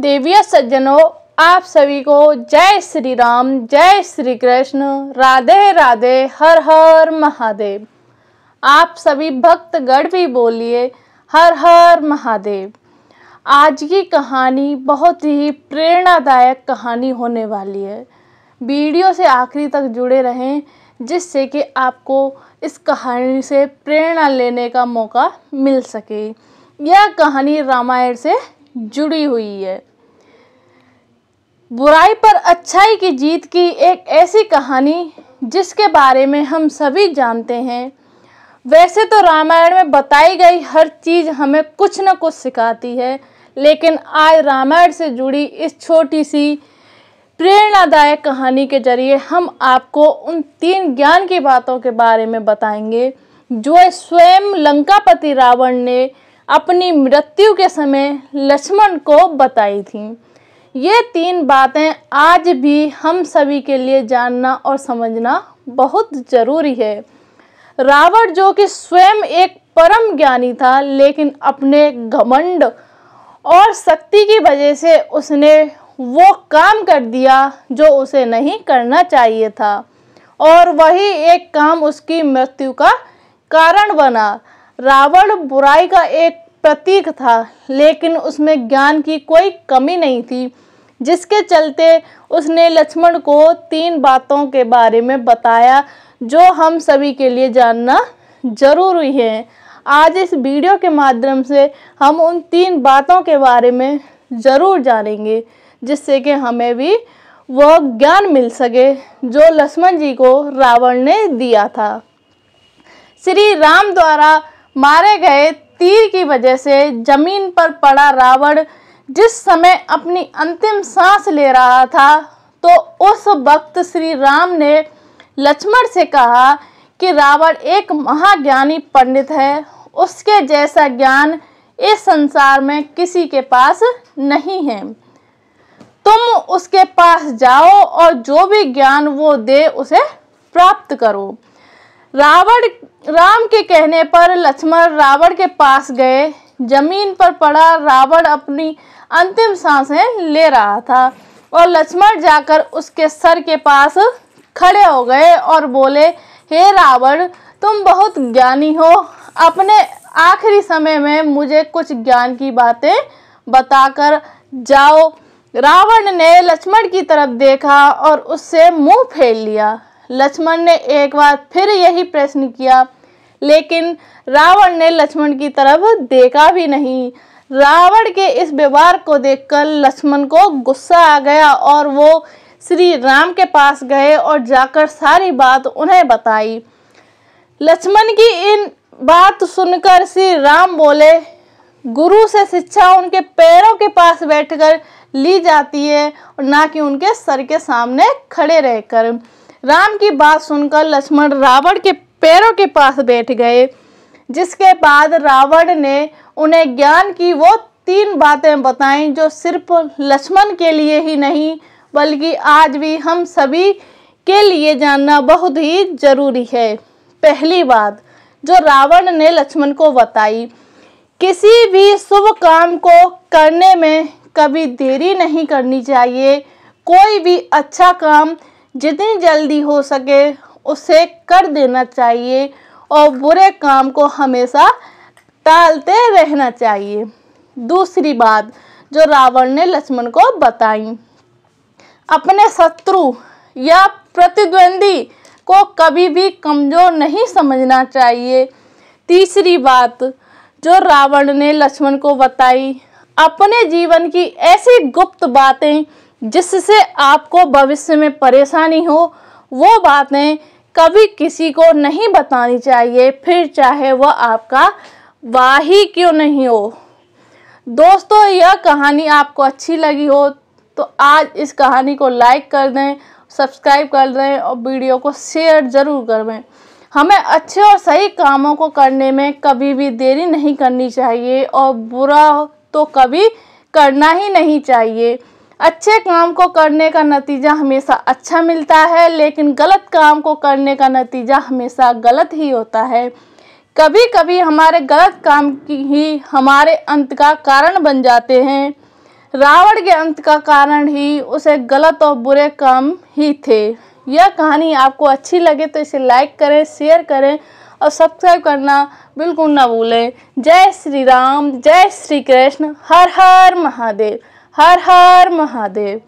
देविया सज्जनों, आप सभी को जय श्री राम, जय श्री कृष्ण, राधे राधे, हर हर महादेव। आप सभी भक्तगण भी बोलिए, हर हर महादेव। आज की कहानी बहुत ही प्रेरणादायक कहानी होने वाली है। वीडियो से आखिरी तक जुड़े रहें, जिससे कि आपको इस कहानी से प्रेरणा लेने का मौका मिल सके। यह कहानी रामायण से जुड़ी हुई है। बुराई पर अच्छाई की जीत की एक ऐसी कहानी जिसके बारे में हम सभी जानते हैं। वैसे तो रामायण में बताई गई हर चीज़ हमें कुछ न कुछ सिखाती है, लेकिन आज रामायण से जुड़ी इस छोटी सी प्रेरणादायक कहानी के ज़रिए हम आपको उन तीन ज्ञान की बातों के बारे में बताएँगे, जो स्वयं लंकापति रावण ने अपनी मृत्यु के समय लक्ष्मण को बताई थी। ये तीन बातें आज भी हम सभी के लिए जानना और समझना बहुत ज़रूरी है। रावण जो कि स्वयं एक परम ज्ञानी था, लेकिन अपने घमंड और शक्ति की वजह से उसने वो काम कर दिया जो उसे नहीं करना चाहिए था। और वही एक काम उसकी मृत्यु का कारण बना। रावण बुराई का एक प्रतीक था, लेकिन उसमें ज्ञान की कोई कमी नहीं थी, जिसके चलते उसने लक्ष्मण को तीन बातों के बारे में बताया, जो हम सभी के लिए जानना ज़रूरी है। आज इस वीडियो के माध्यम से हम उन तीन बातों के बारे में ज़रूर जानेंगे, जिससे कि हमें भी वह ज्ञान मिल सके, जो लक्ष्मण जी को रावण ने दिया था। श्री राम द्वारा मारे गए तीर की वजह से ज़मीन पर पड़ा रावण जिस समय अपनी अंतिम सांस ले रहा था तो उस वक्त श्री राम ने लक्ष्मण से कहा कि रावण एक महाज्ञानी पंडित है। उसके जैसा ज्ञान इस संसार में किसी के पास नहीं है। तुम उसके पास जाओ और जो भी ज्ञान वो दे, उसे प्राप्त करो। रावण, राम के कहने पर लक्ष्मण रावण के पास गए। ज़मीन पर पड़ा रावण अपनी अंतिम साँसें ले रहा था और लक्ष्मण जाकर उसके सर के पास खड़े हो गए और बोले, हे रावण, तुम बहुत ज्ञानी हो। अपने आखिरी समय में मुझे कुछ ज्ञान की बातें बताकर जाओ। रावण ने लक्ष्मण की तरफ़ देखा और उससे मुँह फेर लिया। लक्ष्मण ने एक बार फिर यही प्रश्न किया, लेकिन रावण ने लक्ष्मण की तरफ़ देखा भी नहीं। रावण के इस व्यवहार को देखकर लक्ष्मण को गुस्सा आ गया और वो श्री राम के पास गए और जाकर सारी बात उन्हें बताई। लक्ष्मण की इन बात सुनकर श्री राम बोले, गुरु से शिक्षा उनके पैरों के पास बैठकर ली जाती है और ना कि उनके सर के सामने खड़े रहकर। राम की बात सुनकर लक्ष्मण रावण के पैरों के पास बैठ गए, जिसके बाद रावण ने उन्हें ज्ञान की वो तीन बातें बताई जो सिर्फ़ लक्ष्मण के लिए ही नहीं, बल्कि आज भी हम सभी के लिए जानना बहुत ही ज़रूरी है। पहली बात, जो रावण ने लक्ष्मण को बताई, किसी भी शुभ काम को करने में कभी देरी नहीं करनी चाहिए। कोई भी अच्छा काम जितनी जल्दी हो सके उसे कर देना चाहिए और बुरे काम को हमेशा टालते रहना चाहिए। दूसरी बात जो रावण ने लक्ष्मण को बताई, अपने शत्रु या प्रतिद्वंदी को कभी भी कमज़ोर नहीं समझना चाहिए। तीसरी बात जो रावण ने लक्ष्मण को बताई, अपने जीवन की ऐसी गुप्त बातें जिससे आपको भविष्य में परेशानी हो, वो बातें कभी किसी को नहीं बतानी चाहिए, फिर चाहे वह आपका वाही क्यों नहीं हो। दोस्तों, यह कहानी आपको अच्छी लगी हो तो आज इस कहानी को लाइक कर दें सब्सक्राइब कर दें और वीडियो को शेयर ज़रूर कर दें। हमें अच्छे और सही कामों को करने में कभी भी देरी नहीं करनी चाहिए और बुरा तो कभी करना ही नहीं चाहिए। अच्छे काम को करने का नतीजा हमेशा अच्छा मिलता है, लेकिन गलत काम को करने का नतीजा हमेशा गलत ही होता है। कभी कभी हमारे गलत काम की ही हमारे अंत का कारण बन जाते हैं। रावण के अंत का कारण ही उसे गलत और बुरे काम ही थे। यह कहानी आपको अच्छी लगे तो इसे लाइक करें शेयर करें और सब्सक्राइब करना बिल्कुल ना भूलें। जय श्री राम, जय श्री कृष्ण हर हर महादेव। हर हर महादेव।